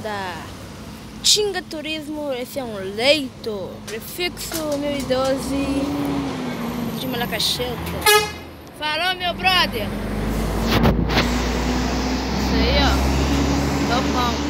da Tinga Turismo, esse é um leito, prefixo 1012 de Malacacheta. Falou, meu brother! Isso aí, ó. bom